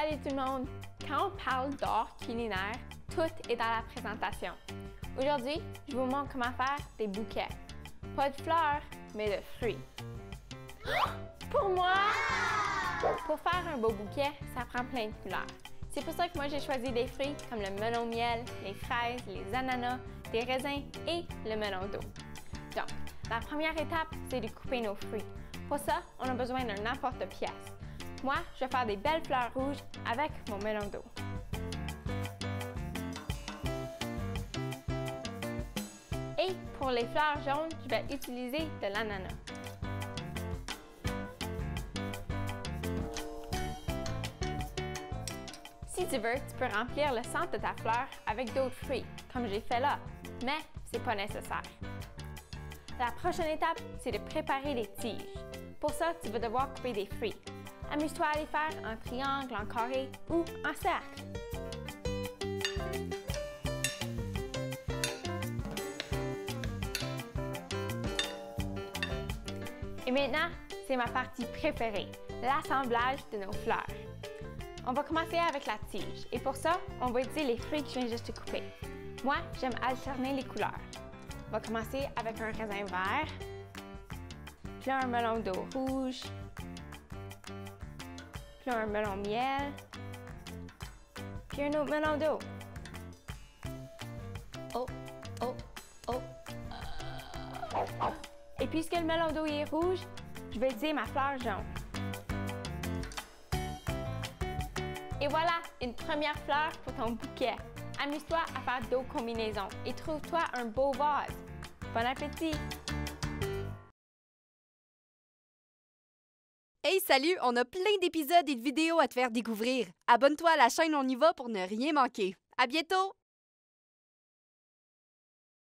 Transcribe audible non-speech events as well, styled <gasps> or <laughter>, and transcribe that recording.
Salut tout le monde! Quand on parle d'art culinaire, tout est dans la présentation. Aujourd'hui, je vous montre comment faire des bouquets. Pas de fleurs, mais de fruits. <gasps> Pour moi! Pour faire un beau bouquet, ça prend plein de couleurs. C'est pour ça que moi j'ai choisi des fruits comme le melon miel, les fraises, les ananas, des raisins et le melon d'eau. Donc, la première étape, c'est de couper nos fruits. Pour ça, on a besoin d'un emporte-pièce. Moi, je vais faire des belles fleurs rouges avec mon melon d'eau. Et pour les fleurs jaunes, je vais utiliser de l'ananas. Si tu veux, tu peux remplir le centre de ta fleur avec d'autres fruits, comme j'ai fait là, mais c'est pas nécessaire. La prochaine étape, c'est de préparer les tiges. Pour ça, tu vas devoir couper des fruits. Amuse-toi à les faire en triangle, en carré ou en cercle. Et maintenant, c'est ma partie préférée, l'assemblage de nos fleurs. On va commencer avec la tige et pour ça, on va utiliser les fruits que je viens juste de couper. Moi, j'aime alterner les couleurs. On va commencer avec un raisin vert, puis un melon d'eau rouge, puis un melon miel, puis un autre melon d'eau. Oh, oh, oh. Et puisque le melon d'eau est rouge, je vais utiliser ma fleur jaune. Et voilà, une première fleur pour ton bouquet. Amuse-toi à faire d'autres combinaisons et trouve-toi un beau vase. Bon appétit! Hey, salut! On a plein d'épisodes et de vidéos à te faire découvrir. Abonne-toi à la chaîne On y va pour ne rien manquer. À bientôt!